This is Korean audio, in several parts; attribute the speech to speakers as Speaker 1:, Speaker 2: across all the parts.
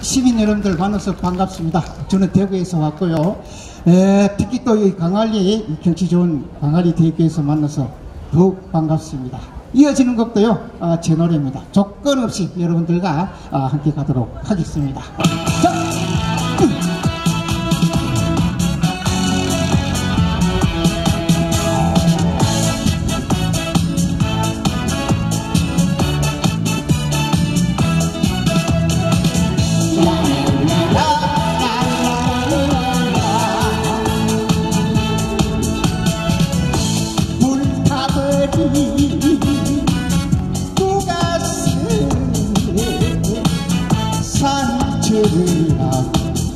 Speaker 1: 시민 여러분들 만나서 반갑습니다. 저는 대구에서 왔고요. 에, 특히 또 이 강할리 경치 좋은 강할리 대교에서 만나서 더욱 반갑습니다. 이어지는 곡도요 아, 제 노래입니다. 조건 없이 여러분들과 아, 함께 가도록 하겠습니다. 자, 음.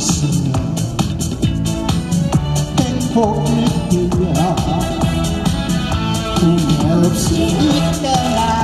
Speaker 1: sino Tempo que te da Un erupción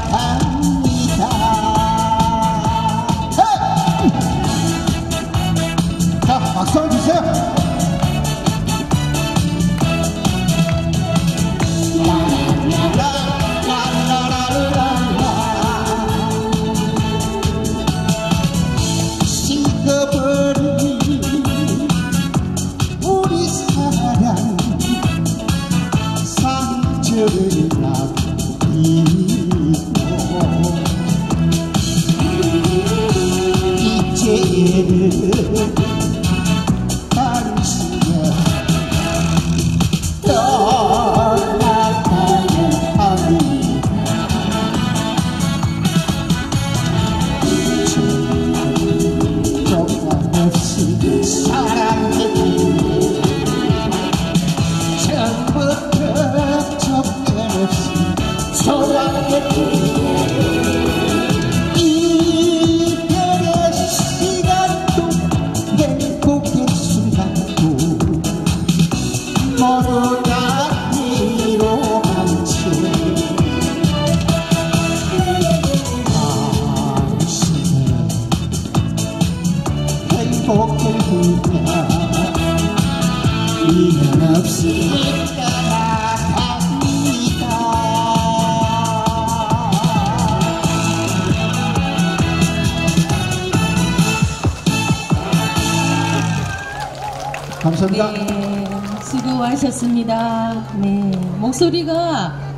Speaker 1: 행복을 빌려 미련 없이 감사합니다.
Speaker 2: 네, 수고하셨습니다. 네, 목소리가